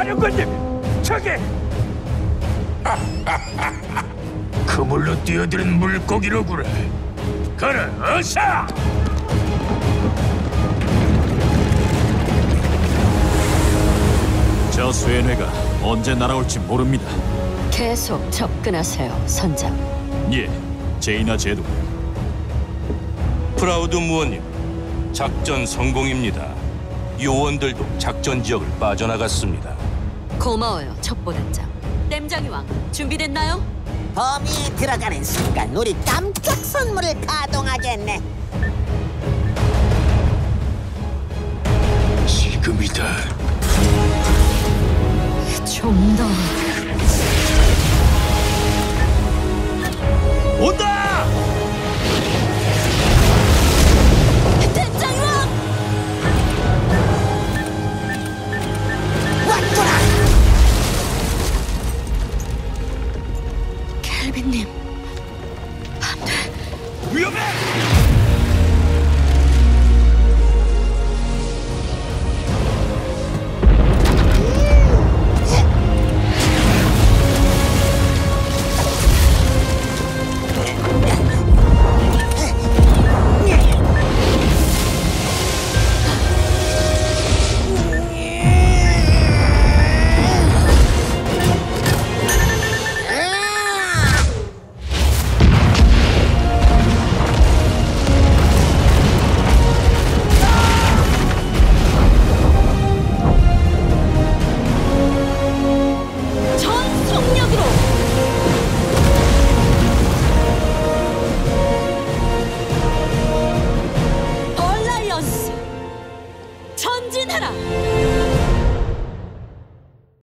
사령관님, 저기 그물로 뛰어드는 물고기로구나. 그래, 어서! 저 수행회가 언제 날아올지 모릅니다. 계속 접근하세요, 선장. 예, 제이나 제도. 프라우드 무원님, 작전 성공입니다. 요원들도 작전 지역을 빠져나갔습니다. 고마워요, 첩보단장. 땜장이 왕, 준비됐나요? 범위에 들어가는 순간 우리 깜짝 선물을 가동하겠네. 지금이다. 좀 위험해! 얼라이언스! 전진하라!